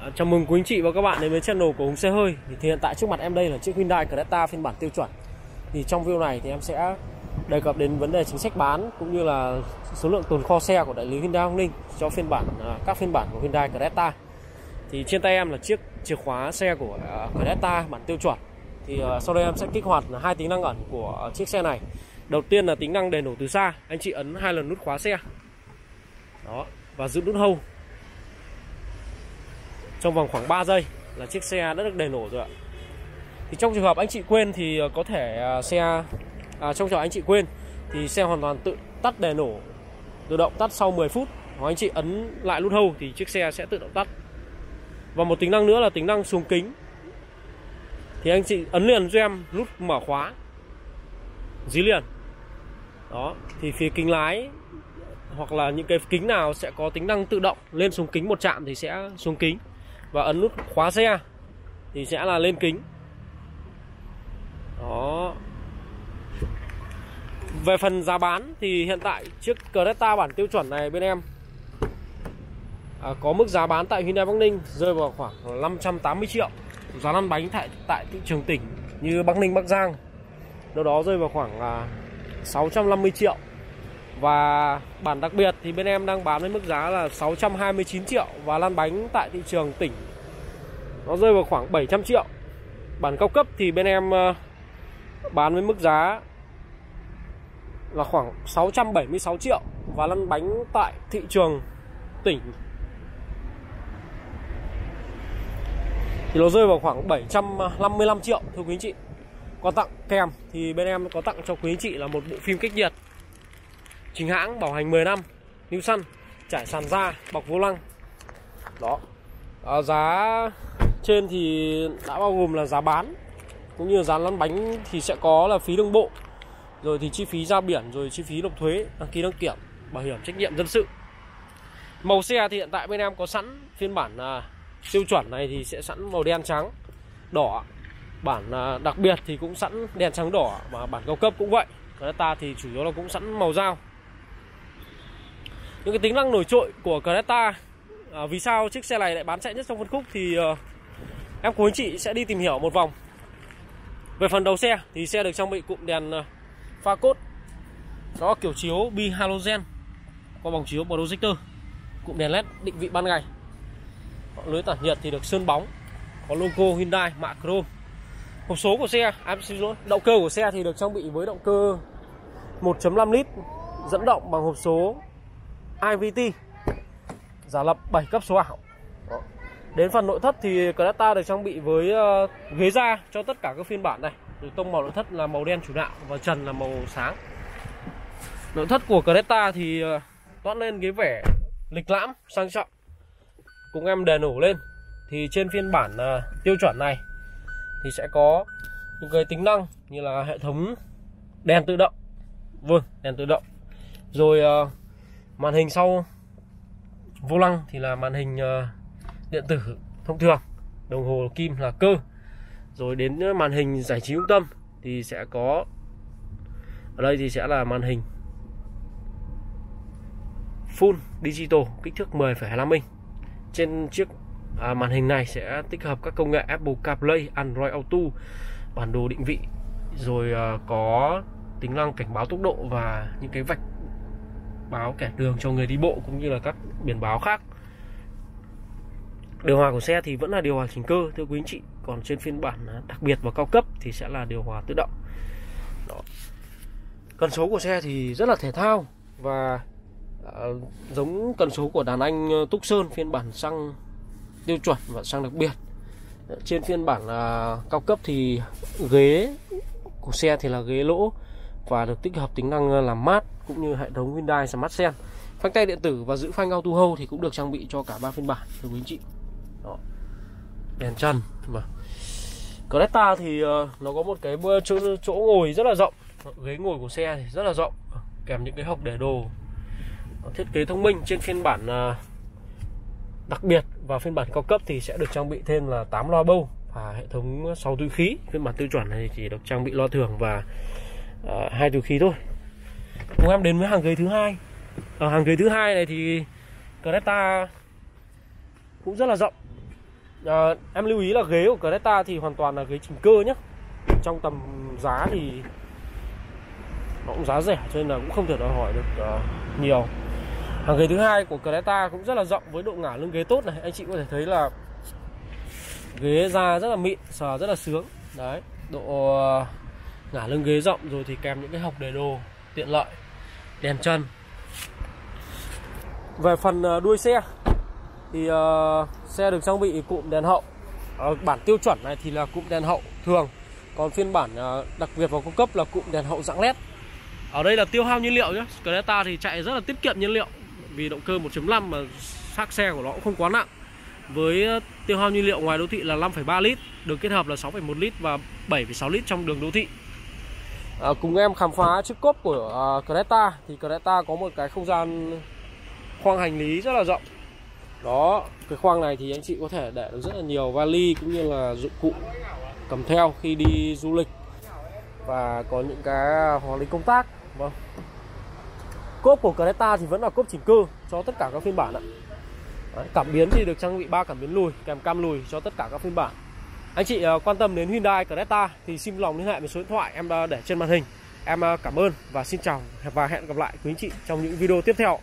Ờ, chào mừng quý anh chị và các bạn đến với channel của Hùng Xe Hơi. Thì, thì hiện tại trước mặt em đây là chiếc Hyundai Creta phiên bản tiêu chuẩn. Thì trong video này thì em sẽ đề cập đến vấn đề chính sách bán cũng như là số lượng tồn kho xe của đại lý Hyundai Hồng Ninh cho phiên bản à, các phiên bản của Hyundai Creta. Thì trên tay em là chiếc chìa khóa xe của à, Creta bản tiêu chuẩn. Thì à, sau đây em sẽ kích hoạt hai tính năng ẩn của chiếc xe này. Đầu tiên là tính năng đèn nổ từ xa. Anh chị ấn hai lần nút khóa xe. Đó và giữ nút hâu trong vòng khoảng 3 giây là chiếc xe đã được đèn nổ rồi ạ. Thì trong trường hợp anh chị quên thì ờ, có thể à, xe à, trong trường hợp anh chị quên thì xe hoàn toàn tự tắt đèn nổ tự động tắt sau 10 phút. Hoặc anh chị ấn lại nút hâu thì chiếc xe sẽ tự động tắt. Và một tính năng nữa là tính năng xuống kính. Thì anh chị ấn liền cho em nút mở khóa. Dí liền. Đó thì phía kính lái hoặc là những cái kính nào sẽ có tính năng tự động lên xuống kính một chạm thì sẽ xuống kính và ấn nút khóa xe thì sẽ là lên kính. Đó. Về phần giá bán thì hiện tại chiếc Creta bản tiêu chuẩn này bên em à, có mức giá bán tại Hyundai Bắc Ninh rơi vào khoảng 580 triệu. Giá lăn bánh tại tại thị trường tỉnh như Bắc Ninh Bắc Giang. Đâu đó rơi vào khoảng à, 650 triệu và bản đặc biệt thì bên em đang bán với mức giá là 629 triệu và lăn bánh tại thị trường tỉnh nó rơi vào khoảng 700 triệu. Bản cao cấp thì bên em ờ, bán với mức giá là khoảng 676 triệu và lăn bánh tại thị trường tỉnh thì nó rơi vào khoảng 755 triệu, thưa quý anh chị. Còn tặng kèm thì bên em có tặng cho quý anh chị là một bộ phim cách nhiệt chính hãng bảo hành 10 năm new xăng trải sàn da bọc vô lăng. Đó. À, giá trên thì đã bao gồm là giá bán cũng như giá lăn bánh thì sẽ có là phí đường bộ rồi thì chi phí ra biển rồi chi phí nộp thuế đăng ký đăng kiểm bảo hiểm trách nhiệm dân sự. Màu xe thì hiện tại bên em có sẵn phiên bản à, tiêu chuẩn này thì sẽ sẵn màu đen trắng đỏ. Bản à, đặc biệt thì cũng sẵn đen trắng đỏ và bản cao cấp cũng vậy. Ta thì chủ yếu là cũng sẵn màu dao những cái tính năng nổi trội của Creta à, vì sao chiếc xe này lại bán chạy nhất trong phân khúc thì uh, em cùng anh chị sẽ đi tìm hiểu một vòng. Về phần đầu xe thì xe được trang bị cụm đèn uh, pha cốt đó kiểu chiếu bi halogen có vòng chiếu projector cụm đèn led định vị ban ngày. Lưới tản nhiệt thì được sơn bóng có logo Hyundai mạ chrome. Hộp số của xe à, xin lỗi động cơ của xe thì được trang bị với động cơ 1.5 lít dẫn động bằng hộp số IVT giả lập 7 cấp số ảo. Đó. Đến phần nội thất thì Creta được trang bị với uh, ghế da cho tất cả các phiên bản này. Rồi tông màu nội thất là màu đen chủ đạo và trần là màu sáng. Nội thất của Creta thì uh, toát lên cái vẻ lịch lãm, sang trọng. Cùng em đèn nổ lên. Thì trên phiên bản uh, tiêu chuẩn này Thì sẽ có những cái tính năng như là hệ thống đèn tự động. Vâng, đèn tự động. Rồi uh, màn hình sau vô lăng thì là màn hình ờ, điện tử thông thường đồng hồ kim là cơ. Rồi đến màn hình giải trí trung tâm thì sẽ có ở đây thì sẽ là màn hình full digital kích thước 10,25 inch. Trên chiếc à, màn hình này sẽ tích hợp các công nghệ Apple CarPlay, Android Auto, bản đồ định vị rồi à, có tính năng cảnh báo tốc độ và những cái vạch báo kẻ đường cho người đi bộ cũng như là các biển báo khác. Điều hòa của xe thì vẫn là điều hòa chỉnh cơ thưa quý anh chị. Còn trên phiên bản đặc biệt và cao cấp thì sẽ là điều hòa tự động. Đó. cần số của xe thì rất là thể thao và uh, giống cần số của đàn anh ờ, Túc Sơn phiên bản xăng tiêu chuẩn và xăng đặc biệt. Ờ, trên phiên bản uh, cao cấp thì ghế của xe thì là ghế lỗ và được tích hợp tính năng ờ, làm mát cũng như hệ thống Hyundai Smart Sense. Phanh tay điện tử và giữ phanh auto hold thì cũng được trang bị cho cả ba phiên bản thưa quý anh chị. Đó. Đèn chân và vâng. Creta thì ờ, nó có một cái chỗ, chỗ ngồi rất là rộng, ghế ngồi của xe thì rất là rộng, kèm những cái hộc để đồ. Thiết kế thông minh trên phiên bản ờ, đặc biệt và phiên bản cao cấp thì sẽ được trang bị thêm là 8 loa bâu và hệ thống 6 túi khí. Phiên bản tiêu chuẩn này chỉ được trang bị loa thường và ờ, hai túi khí thôi cùng em đến với hàng ghế thứ hai. Ở hàng ghế thứ hai này thì Creta cũng rất là rộng. À, em lưu ý là ghế của Creta thì hoàn toàn là ghế chỉnh cơ nhé trong tầm giá thì nó cũng giá rẻ cho nên là cũng không thể đòi hỏi được uh, nhiều. Hàng ghế thứ hai của Creta cũng rất là rộng với độ ngả lưng ghế tốt này. Anh chị có thể thấy là ghế da rất là mịn sờ rất là sướng. Đấy độ à, ngả lưng ghế rộng rồi thì kèm những cái hộc để đồ tiện lợi đèn chân. Về phần uh, đuôi xe thì uh, xe được trang bị cụm đèn hậu. Ở bản tiêu chuẩn này thì là cụm đèn hậu thường. Còn phiên bản uh, đặc biệt và cao cấp là cụm đèn hậu dạng led. Ở đây là tiêu hao nhiên liệu nhé Creta thì chạy rất là tiết kiệm nhiên liệu. Vì động cơ 1.5 mà xác xe của nó cũng không quá nặng. Với tiêu hao nhiên liệu ngoài đô thị là 5,3 lít được kết hợp là 6,1 lít và 7,6 lít trong đường đô thị à, cùng em khám phá chiếc cốp của uh, Creta. Thì Creta có một cái không gian khoang hành lý rất là rộng. Đó cái khoang này thì anh chị có thể để được rất là nhiều vali cũng như là dụng cụ cầm theo khi đi du lịch. Và có những cái hóa lý công tác. Vâng. Cốp của Creta thì vẫn là cốp chỉnh cơ cho tất cả các phiên bản ạ. Đấy, cảm biến thì được trang bị ba cảm biến lùi kèm cam lùi cho tất cả các phiên bản anh chị à, quan tâm đến Hyundai Creta thì xin lòng liên hệ với số điện thoại em để trên màn hình. Em à, cảm ơn và xin chào và hẹn gặp lại quý anh chị trong những video tiếp theo.